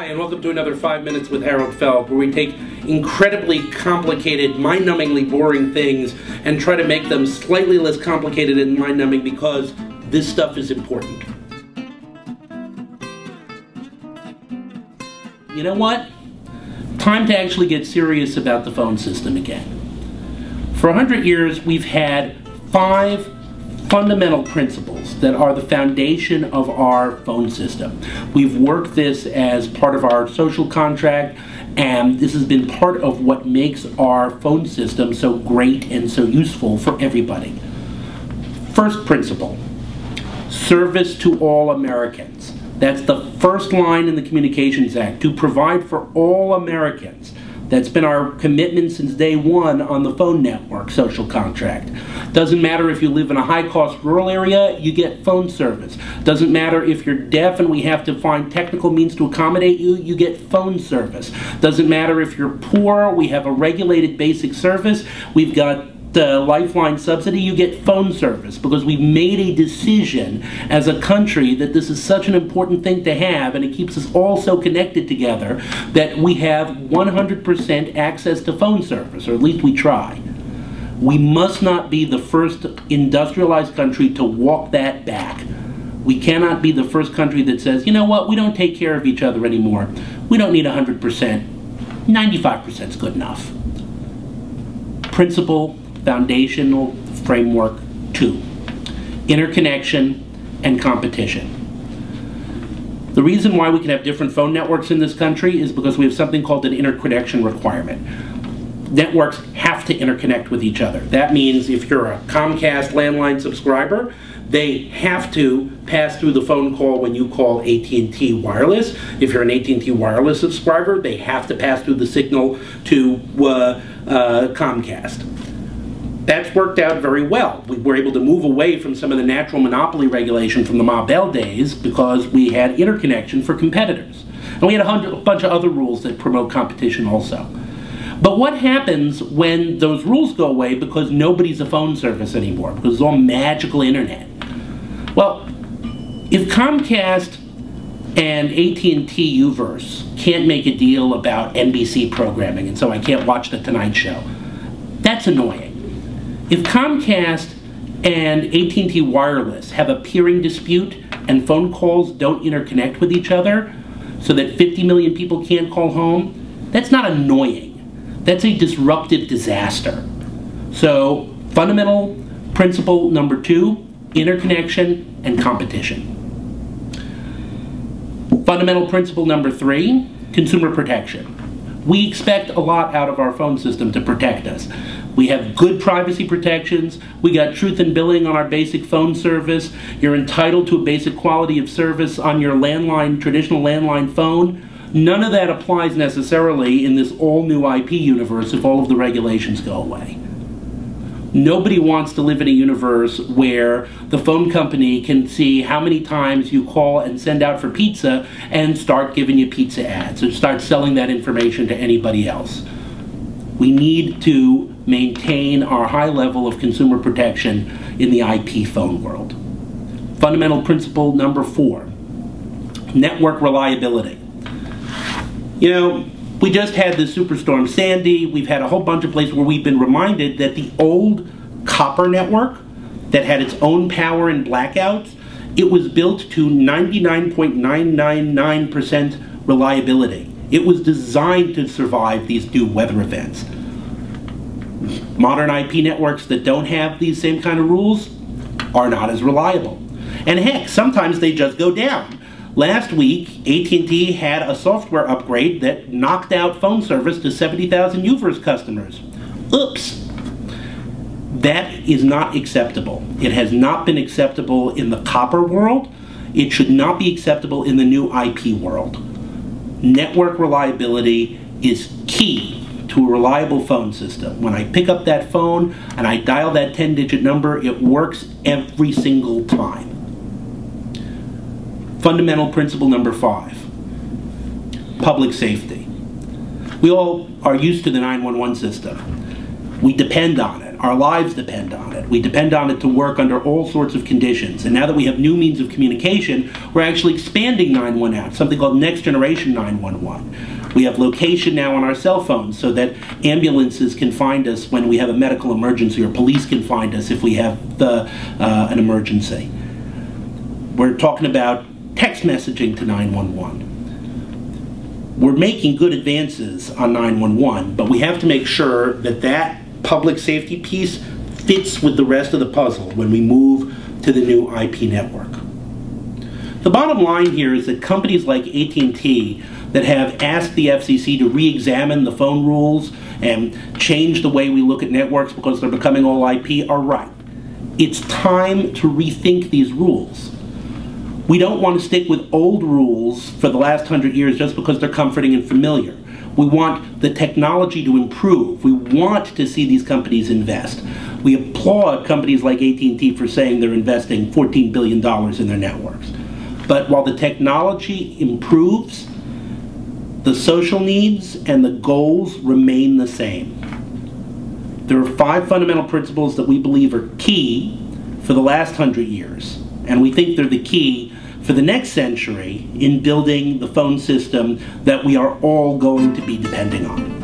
Hi, and welcome to another 5 Minutes with Harold Feld, where we take incredibly complicated, mind-numbingly boring things and try to make them slightly less complicated and mind-numbing because this stuff is important. You know what? Time to actually get serious about the phone system again. For 100 years, we've had five fundamental principles that are the foundation of our phone system. We've worked this as part of our social contract, and this has been part of what makes our phone system so great and so useful for everybody. First principle service to all Americans. That's the first line in the Communications Act to provide for all Americans. That's been our commitment since day one on the phone network social contract. Doesn't matter if you live in a high cost rural area, you get phone service. Doesn't matter if you're deaf and we have to find technical means to accommodate you, you get phone service. Doesn't matter if you're poor, we have a regulated basic service. We've got the lifeline subsidy, you get phone service because we've made a decision as a country that this is such an important thing to have and it keeps us all so connected together that we have 100% access to phone service, or at least we try. We must not be the first industrialized country to walk that back. We cannot be the first country that says, you know what, we don't take care of each other anymore. We don't need 100%. 95% is good enough. Principle foundational framework two interconnection and competition. The reason why we can have different phone networks in this country is because we have something called an interconnection requirement. Networks have to interconnect with each other. That means if you're a Comcast landline subscriber, they have to pass through the phone call when you call AT&T Wireless. If you're an AT&T Wireless subscriber, they have to pass through the signal to uh, uh, Comcast that's worked out very well. We were able to move away from some of the natural monopoly regulation from the Ma Bell days because we had interconnection for competitors. And we had a, hundred, a bunch of other rules that promote competition also. But what happens when those rules go away because nobody's a phone service anymore, because it's all magical internet? Well, if Comcast and AT&T Uverse can't make a deal about NBC programming, and so I can't watch The Tonight Show, that's annoying. If Comcast and AT&T Wireless have a peering dispute and phone calls don't interconnect with each other so that 50 million people can't call home, that's not annoying. That's a disruptive disaster. So fundamental principle number two, interconnection and competition. Fundamental principle number three, consumer protection. We expect a lot out of our phone system to protect us. We have good privacy protections. We got truth in billing on our basic phone service. You're entitled to a basic quality of service on your landline, traditional landline phone. None of that applies necessarily in this all new IP universe if all of the regulations go away. Nobody wants to live in a universe where the phone company can see how many times you call and send out for pizza and start giving you pizza ads or start selling that information to anybody else. We need to maintain our high level of consumer protection in the IP phone world. Fundamental principle number four, network reliability. You know, we just had the Superstorm Sandy. We've had a whole bunch of places where we've been reminded that the old copper network that had its own power and blackouts, it was built to 99.999% reliability. It was designed to survive these new weather events. Modern IP networks that don't have these same kind of rules are not as reliable. And heck, sometimes they just go down. Last week, AT&T had a software upgrade that knocked out phone service to 70,000 Uverse customers. Oops. That is not acceptable. It has not been acceptable in the copper world. It should not be acceptable in the new IP world. Network reliability is key to a reliable phone system. When I pick up that phone and I dial that 10 digit number, it works every single time. Fundamental principle number five public safety. We all are used to the 911 system. We depend on it. Our lives depend on it. We depend on it to work under all sorts of conditions. And now that we have new means of communication, we're actually expanding 911 out, something called Next Generation 911. We have location now on our cell phones so that ambulances can find us when we have a medical emergency or police can find us if we have the, uh, an emergency. We're talking about text messaging to 911 we're making good advances on 911, but we have to make sure that that public safety piece fits with the rest of the puzzle when we move to the new IP network. The bottom line here is that companies like AT&T that have asked the FCC to re-examine the phone rules and change the way we look at networks because they're becoming all IP are right. It's time to rethink these rules. We don't want to stick with old rules for the last hundred years just because they're comforting and familiar. We want the technology to improve. We want to see these companies invest. We applaud companies like AT&T for saying they're investing $14 billion in their networks. But while the technology improves, the social needs and the goals remain the same. There are five fundamental principles that we believe are key for the last hundred years, and we think they're the key for the next century in building the phone system that we are all going to be depending on.